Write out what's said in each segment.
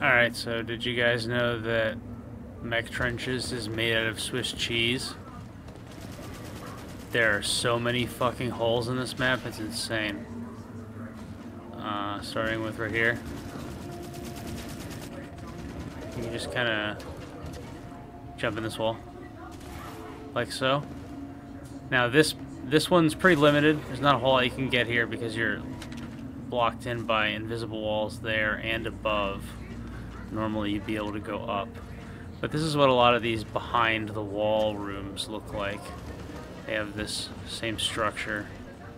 Alright, so did you guys know that Mech Trenches is made out of Swiss cheese? There are so many fucking holes in this map, it's insane. Uh, starting with right here. You can just kind of jump in this wall. Like so. Now this this one's pretty limited. There's not a whole lot you can get here because you're blocked in by invisible walls there and above. Normally you'd be able to go up. But this is what a lot of these behind the wall rooms look like. They have this same structure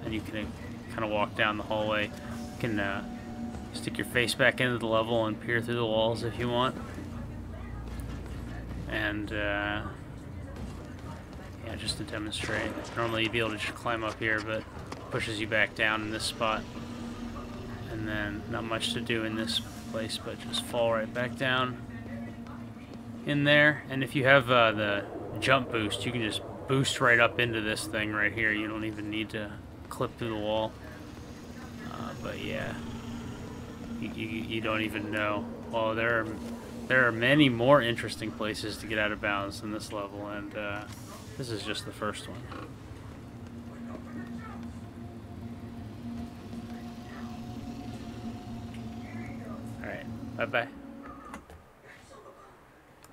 and you can kind of walk down the hallway. You can uh, stick your face back into the level and peer through the walls if you want. And uh, yeah, just to demonstrate. Normally you'd be able to just climb up here, but pushes you back down in this spot. And then not much to do in this place, but just fall right back down in there. And if you have uh, the jump boost, you can just boost right up into this thing right here. You don't even need to clip through the wall. Uh, but yeah, you, you, you don't even know. Well, there are there are many more interesting places to get out of bounds in this level, and uh, this is just the first one. Alright, bye-bye.